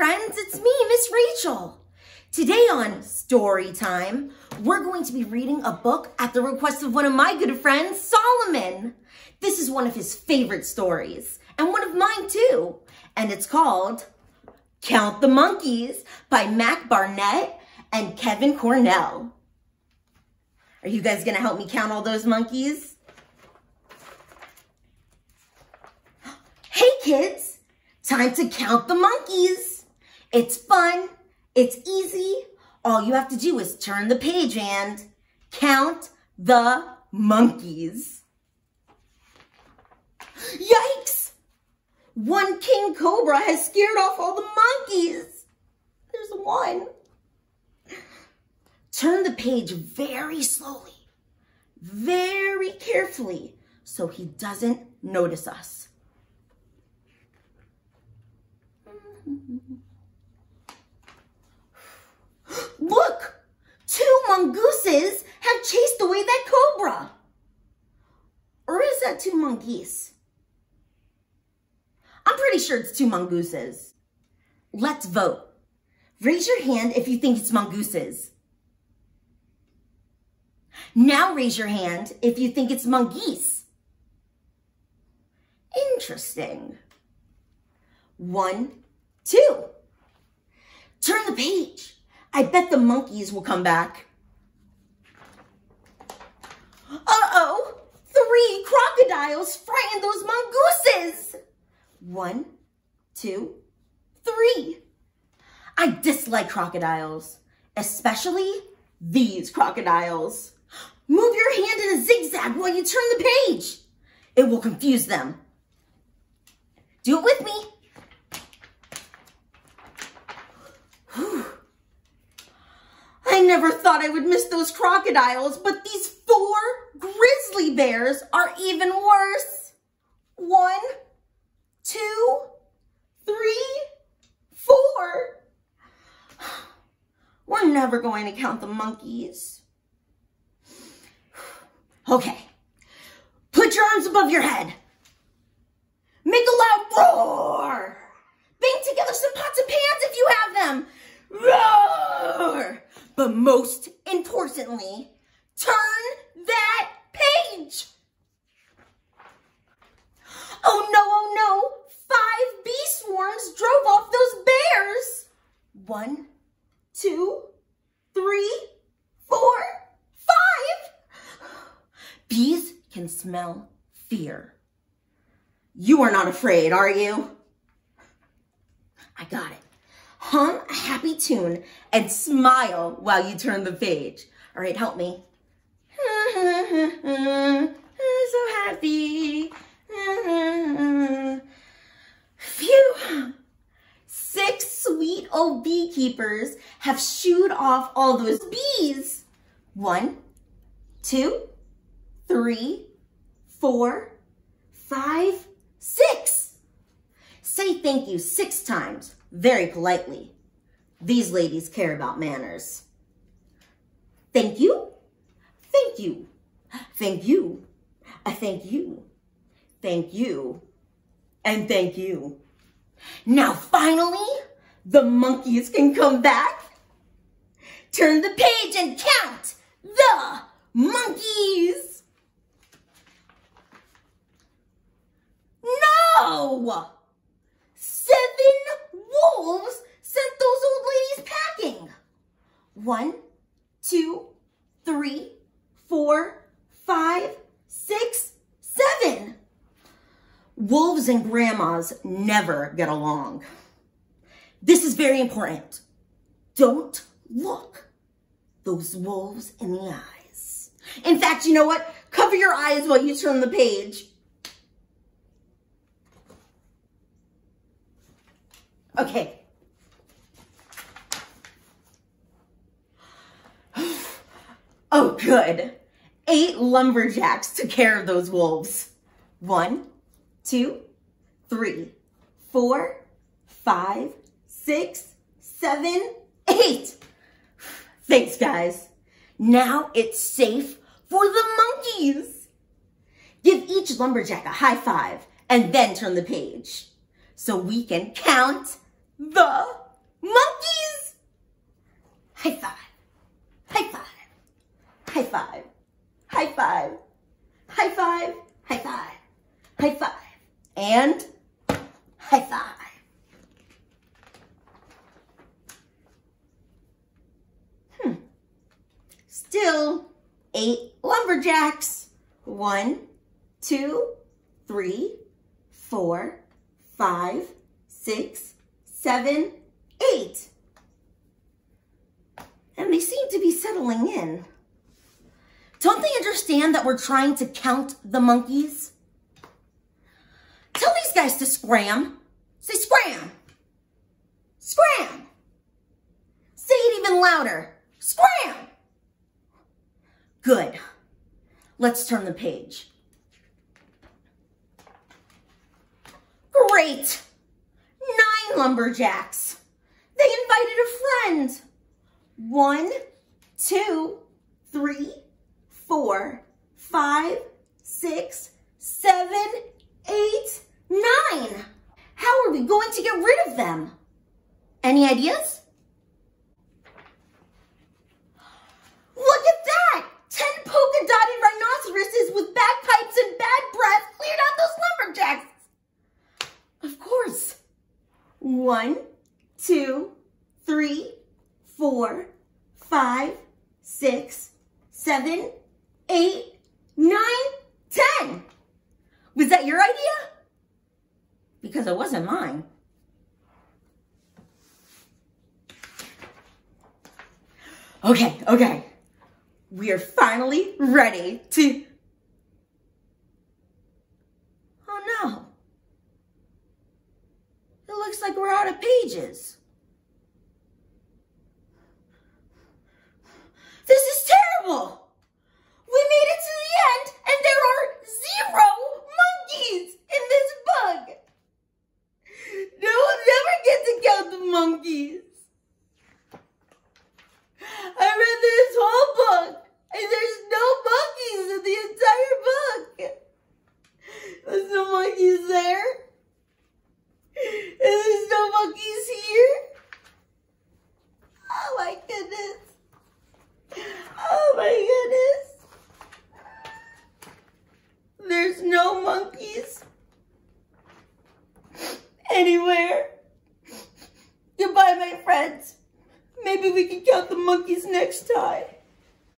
friends, it's me, Miss Rachael. Today on Story Time, we're going to be reading a book at the request of one of my good friends, Solomon. This is one of his favorite stories, and one of mine too. And it's called Count the Monkeys by Mac Barnett and Kevin Cornell. Are you guys gonna help me count all those monkeys? Hey kids, time to count the monkeys. It's fun, it's easy. All you have to do is turn the page and count the monkeys. Yikes! One king cobra has scared off all the monkeys. There's one. Turn the page very slowly, very carefully, so he doesn't notice us. Look! Two mongooses have chased away that cobra. Or is that two monkeys? I'm pretty sure it's two mongooses. Let's vote. Raise your hand if you think it's mongooses. Now raise your hand if you think it's monkeys. Interesting. One, two. Turn the page. I bet the monkeys will come back. Uh-oh, three crocodiles frightened those mongooses. One, two, three. I dislike crocodiles, especially these crocodiles. Move your hand in a zigzag while you turn the page. It will confuse them. Do it with me. Whew. I never thought I would miss those crocodiles, but these four grizzly bears are even worse. One, two, three, four. We're never going to count the monkeys. Okay, put your arms above your head. Make a loud roar. Bang together some pots and pans if you have them. Roar. But most importantly, turn that page. Oh no, oh no. Five bee swarms drove off those bears. One, two, three, four, five. Bees can smell fear. You are not afraid, are you? I got it. Hum a happy tune and smile while you turn the page. All right, help me. So happy. Phew. Six sweet old beekeepers have shooed off all those bees. One, two, three, four, five, six. Say thank you six times, very politely. These ladies care about manners. Thank you, thank you, thank you, I thank you, thank you, and thank you. Now finally, the monkeys can come back. Turn the page and count the monkeys. No! Seven wolves sent those old ladies packing. One, two, three, four, five, six, seven. Wolves and grandmas never get along. This is very important. Don't look those wolves in the eyes. In fact, you know what? Cover your eyes while you turn the page. Okay. Oh, good. Eight lumberjacks took care of those wolves. One, two, three, four, five, six, seven, eight. Thanks, guys. Now it's safe for the monkeys. Give each lumberjack a high five and then turn the page so we can count the monkeys. High five. High five. High five. High five. High five. High five. High five. And high five. Hmm. Still eight lumberjacks. One, two, three, four, five, six, seven, eight. And they seem to be settling in. Don't they understand that we're trying to count the monkeys? Tell these guys to scram. Say scram. Scram. Say it even louder. Scram. Good. Let's turn the page. Great. Nine lumberjacks. They invited a friend. One, two, three, four, five, six, seven, eight, nine. How are we going to get rid of them? Any ideas? Look at that! Ten polka-dotted rhinoceroses with bagpipes and bad breath cleared out those lumberjacks. Of course. One, two, three, four, five, six, seven, eight, nine, ten. Was that your idea? Because it wasn't mine. Okay, okay. We are finally ready to... Oh no. It looks like we're out of pages. This is terrible. We made it to the end and there are zero monkeys in this book. No one ever gets to count the monkeys. I read this whole book and there's no monkeys in the entire book. There's no monkeys there. And there's no monkeys here. Oh my goodness. Oh my goodness. There's no monkeys anywhere. Goodbye, my friends. Maybe we can count the monkeys next time.